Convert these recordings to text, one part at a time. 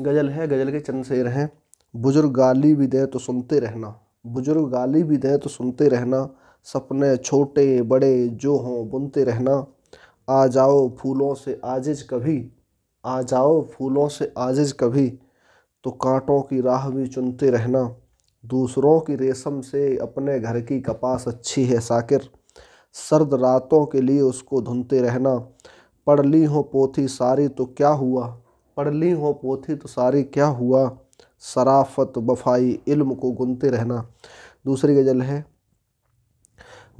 गज़ल है, गज़ल के चंद शेर हैं। बुज़ुर्ग गाली भी दे तो सुनते रहना। बुज़ुर्ग गाली भी दे तो सुनते रहना। सपने छोटे, बड़े जो हों बुनते रहना। आ जाओ फूलों से आजिज कभी। आ जाओ फूलों से आजिज कभी। तो कांटों की राह भी चुनते रहना। दूसरों की रेशम से अपने घर की कपास अच्छी है साकिर। सर्द रातों के लिए उसको धुनते रहना। पढ़ ली हो पोथी सारी तो क्या हुआ? पढ़ ली हो पोथी तो सारी क्या हुआ? सराफत वफाई इल्म को गुनते रहना। दूसरी गज़ल है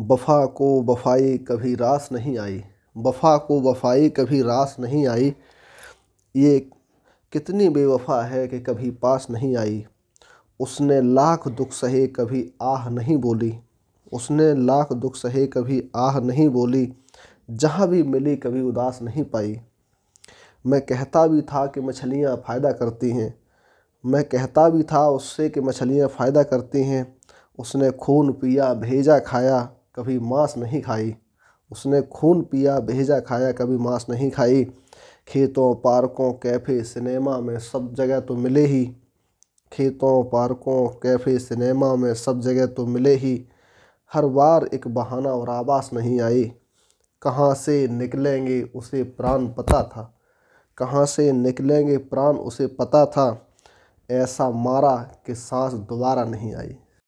वफा को वफाई कभी रास नहीं आई। वफा को वफाई कभी रास नहीं आई। ये कितनी बेवफा है कि कभी पास नहीं आई। उसने लाख दुख सहे कभी आह नहीं बोली। उसने लाख दुख सहे कभी आह नहीं बोली। जहाँ भी मिली कभी उदास नहीं पाई। मैं कहता भी था कि मछलियाँ फ़ायदा करती हैं। मैं कहता भी था उससे कि मछलियाँ फ़ायदा करती हैं। उसने खून पिया, भेजा, खाया, कभी मांस नहीं खाई। उसने खून पिया, भेजा, खाया, कभी मांस नहीं खाई। खेतों, पार्कों, कैफ़े, सिनेमा में सब जगह तो मिले ही। खेतों, पार्कों, कैफ़े, सिनेमा में सब जगह तो मिले ही। हर बार एक बहाना और आवास नहीं आई। कहाँ से निकलेंगे उसे प्राण पता था। कहाँ से निकलेंगे प्राण उसे पता था। ऐसा मारा कि सांस दोबारा नहीं आई।